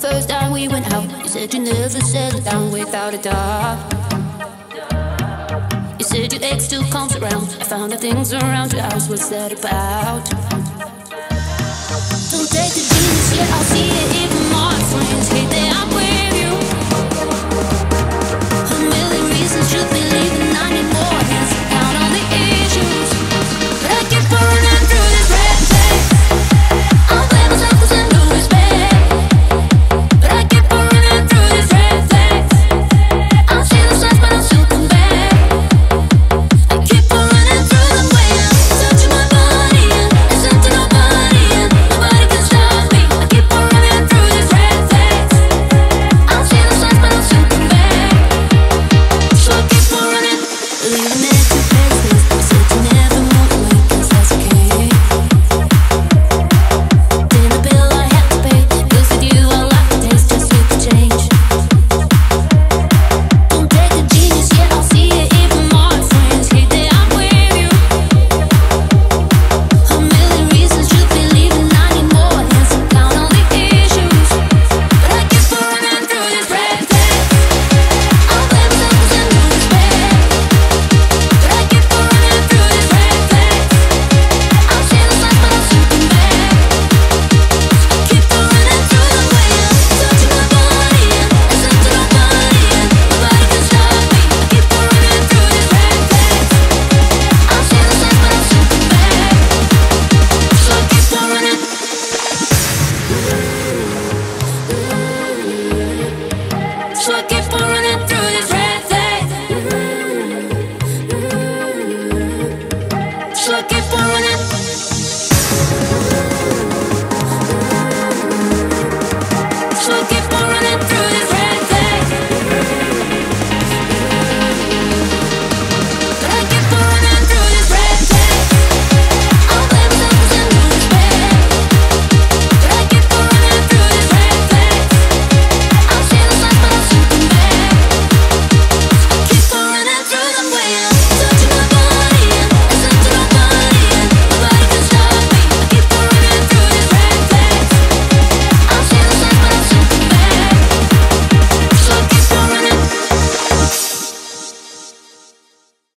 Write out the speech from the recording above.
the first time we went out. You said you never settle down without a dog. You said your ex still comes around. I found the things around your house. What's that about? Don't take the demons. I'll see it even. Mucho que por